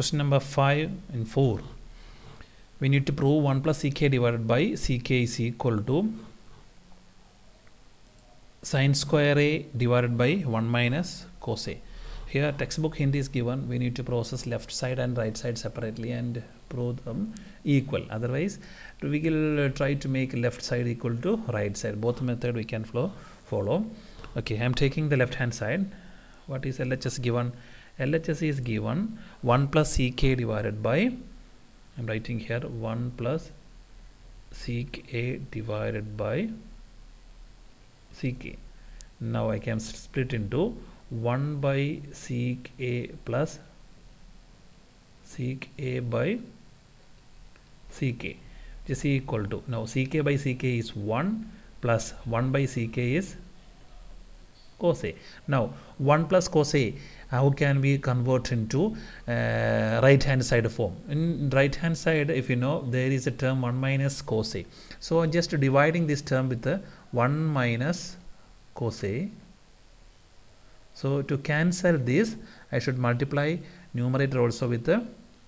question number 5 and 4 we need to prove 1 plus sec a divided by sec a is equal to sine square a divided by 1 minus cos a. Here textbook hint is given. We need to process left side and right side separately and prove them equal. Otherwise we will try to make left side equal to right side. Both method we can flow follow. Okay i am taking the left hand side. What is lhs given lhs is given 1 plus sec a divided by i'm writing here 1 plus sec a divided by sec a now i can split into 1 by a plus a by sec a which is equal to now sec a by sec a is 1 plus 1 by sec a is cos a now 1 plus cos a how can we convert into uh, right hand side form? In right hand side if you know there is a term 1 minus cos a so just dividing this term with the 1 minus cos a so to cancel this I should multiply numerator also with the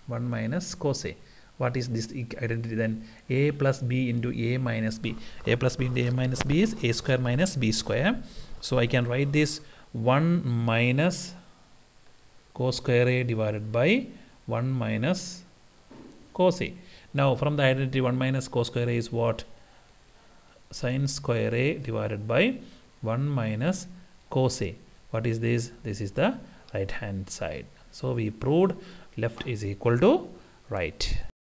1 minus cos a what is this identity then? A plus b into a minus b. A plus b into a minus b is a square minus b square. So I can write this 1 minus cos square a divided by 1 minus cos a. Now from the identity 1 minus cos square a is what? Sine square a divided by 1 minus cos a. What is this? This is the right hand side. So we proved left is equal to right